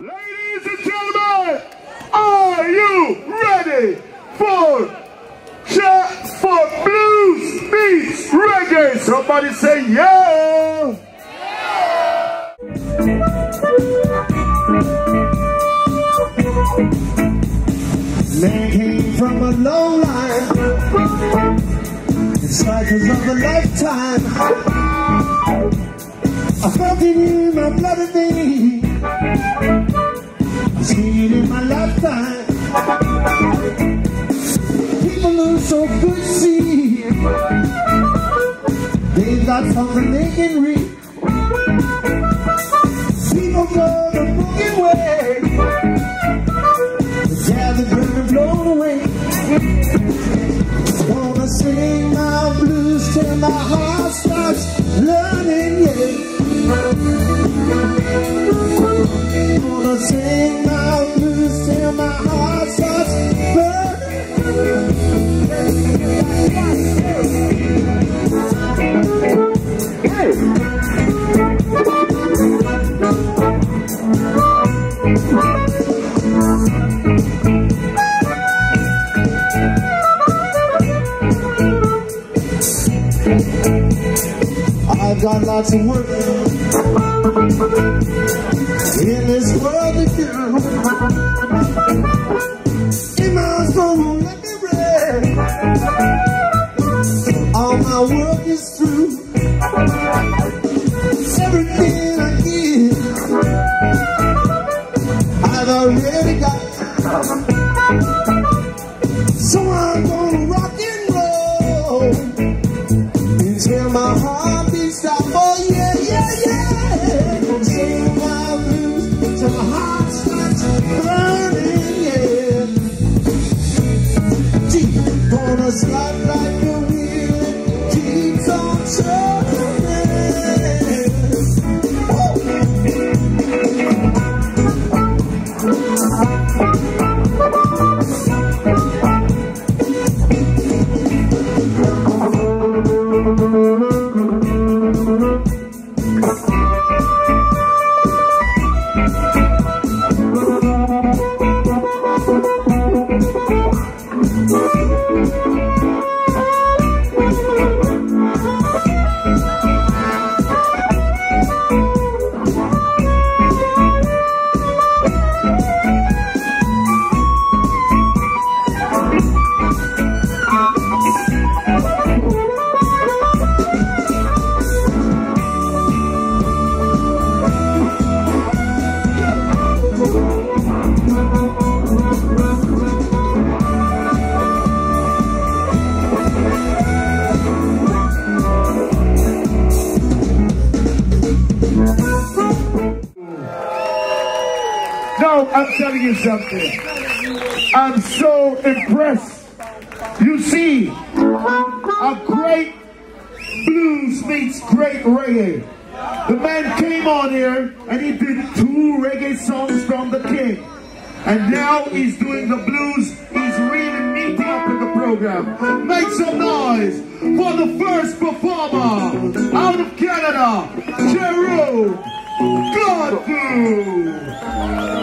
Ladies and gentlemen, are you ready for chat for blues beats reggae? Somebody say yeah. Man came from a low line In cycles of a lifetime I felt it in my blood and People so good see They've got something they can read People go the boogie way yeah, the bird blown away. Wanna sing my blues till my heart starts learning, yeah. Wanna sing my blues till my heart I've got lots of work in this world to do. Emails don't let me read. All my work is through. Already got. So I'm gonna rock and roll until my heart beats stop. Oh yeah, I'm telling you something. I'm so impressed. You see, a great blues meets great reggae. The man came on here and he did two reggae songs from the king. And now he's doing the blues. He's really meeting up in the program. Make some noise for the first performer out of Canada, Jerome Godboo.